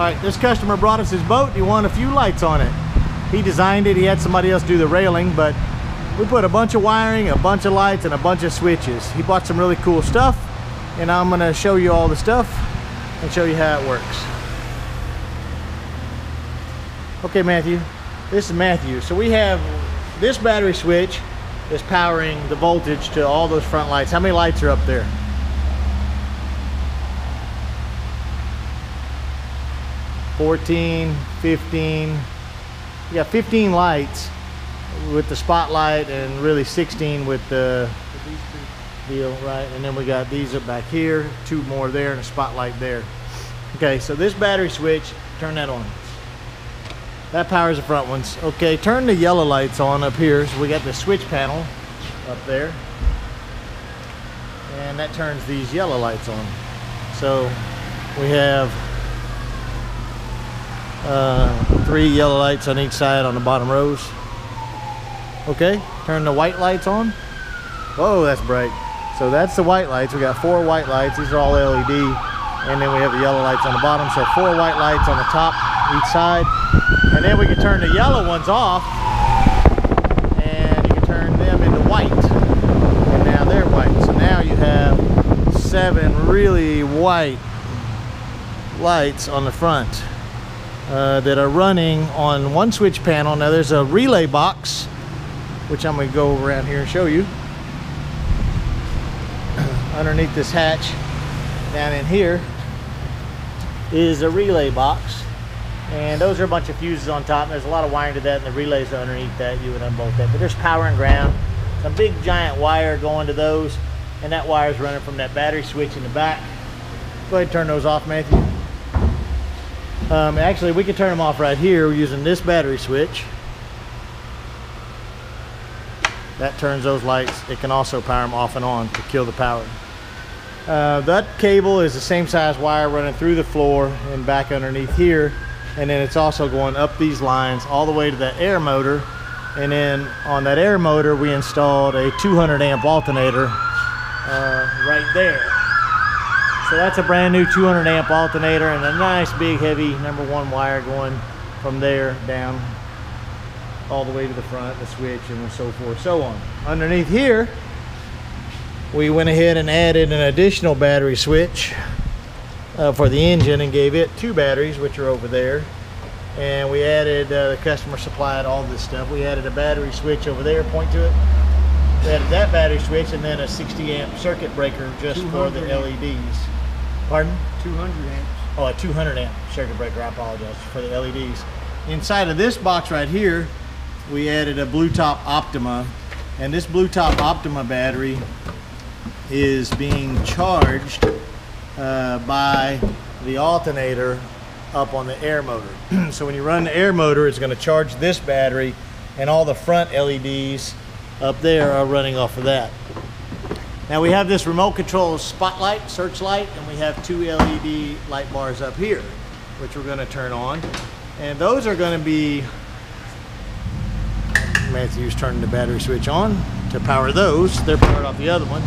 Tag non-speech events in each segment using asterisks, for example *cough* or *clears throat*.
right, this customer brought us his boat. He wanted a few lights on it. He designed it. He had somebody else do the railing, but we put a bunch of wiring, a bunch of lights, and a bunch of switches. He bought some really cool stuff, and I'm gonna show you all the stuff and show you how it works. Okay, Matthew, this is Matthew. So we have this battery switch is powering the voltage to all those front lights. How many lights are up there? Fourteen, fifteen. You got 15 lights with the spotlight and really 16 with the deal, right? And then we got these up back here, two more there and a spotlight there. Okay, so this battery switch, turn that on. That powers the front ones. Okay, turn the yellow lights on up here. So we got the switch panel up there. And that turns these yellow lights on. So we have uh, three yellow lights on each side on the bottom rows. Okay, turn the white lights on. Whoa, that's bright. So that's the white lights. We got four white lights. These are all LED. And then we have the yellow lights on the bottom. So four white lights on the top each side. And then we can turn the yellow ones off. And you can turn them into white. And now they're white. So now you have seven really white lights on the front uh, that are running on one switch panel. Now there's a relay box, which I'm gonna go around here and show you. *clears throat* Underneath this hatch down in here is a relay box. And those are a bunch of fuses on top. There's a lot of wiring to that and the relays underneath that. You would unbolt that. But there's power and ground. Some big giant wire going to those. And that wire is running from that battery switch in the back. Go ahead and turn those off, Matthew. Um, actually, we can turn them off right here using this battery switch. That turns those lights. It can also power them off and on to kill the power. Uh, that cable is the same size wire running through the floor and back underneath here. And then it's also going up these lines all the way to that air motor. And then on that air motor, we installed a 200 amp alternator uh, right there. So that's a brand new 200 amp alternator and a nice big heavy number one wire going from there down all the way to the front, the switch and so forth, so on. Underneath here, we went ahead and added an additional battery switch uh, for the engine and gave it two batteries, which are over there. And we added, uh, the customer supplied all this stuff. We added a battery switch over there, point to it. We added that battery switch and then a 60 amp circuit breaker just for the LEDs. Pardon? 200 amps. Oh, a 200 amp circuit breaker, I apologize, for the LEDs. Inside of this box right here, we added a Blue Top Optima. And this Blue Top Optima battery is being charged uh, by the alternator up on the air motor. *clears throat* so when you run the air motor, it's going to charge this battery and all the front LEDs up there are running off of that. Now we have this remote control spotlight, searchlight, and we have two LED light bars up here, which we're going to turn on. And those are going to be, Matthew's turning the battery switch on to power those. They're powered off the other one.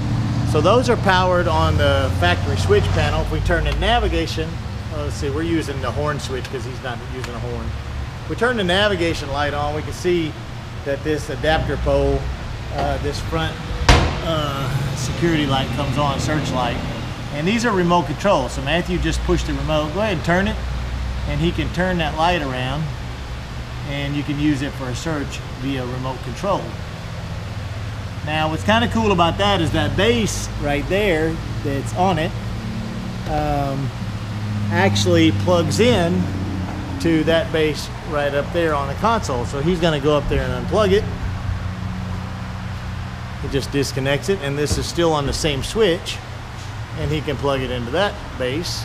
So those are powered on the factory switch panel. If we turn the navigation, well, let's see, we're using the horn switch because he's not using a horn. If we turn the navigation light on, we can see that this adapter pole, uh, this front uh, security light comes on, searchlight. And these are remote control. So Matthew just pushed the remote. Go ahead and turn it. And he can turn that light around. And you can use it for a search via remote control. Now what's kind of cool about that is that base right there that's on it um, actually plugs in to that base right up there on the console. So he's going to go up there and unplug it. He just disconnects it and this is still on the same switch and he can plug it into that base.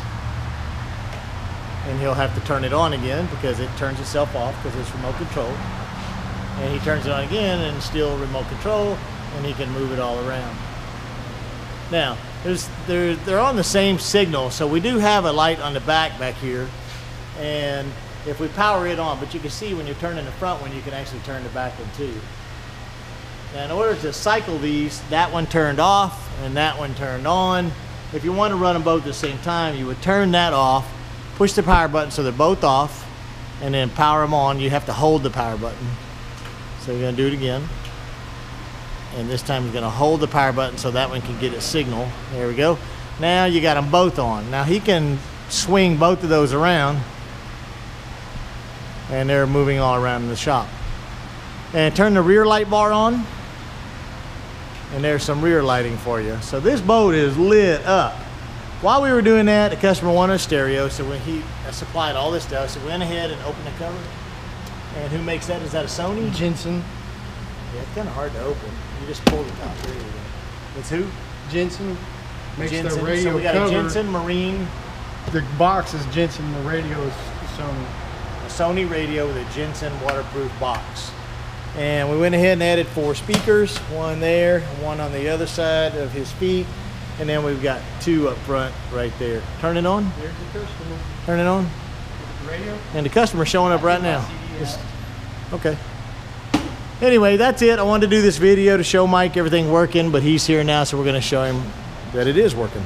And he'll have to turn it on again because it turns itself off because it's remote control. And he turns it on again and still remote control and he can move it all around. Now there's they're, they're on the same signal so we do have a light on the back back here. And if we power it on but you can see when you're turning the front one you can actually turn the back one too now in order to cycle these, that one turned off and that one turned on. If you want to run them both at the same time, you would turn that off, push the power button so they're both off, and then power them on. You have to hold the power button. So we're gonna do it again. And this time we're gonna hold the power button so that one can get its signal. There we go. Now you got them both on. Now he can swing both of those around and they're moving all around in the shop. And turn the rear light bar on and there's some rear lighting for you. So this boat is lit up. While we were doing that, the customer wanted a stereo, so when he supplied all this stuff, so we went ahead and opened the cover. And who makes that? Is that a Sony? Jensen. Yeah, it's kind of hard to open. You just pull the top. There you go. It's who? Jensen makes Jensen. the radio so we got cover. a Jensen Marine, The box is Jensen. The radio is Sony. a Sony radio with a Jensen waterproof box. And we went ahead and added four speakers, one there, one on the other side of his feet, and then we've got two up front right there. Turn it on. There's the customer. Turn it on. Radio. And the customer's showing up right now. Just- okay. Anyway, that's it. I wanted to do this video to show Mike everything working, but he's here now, so we're going to show him that it is working.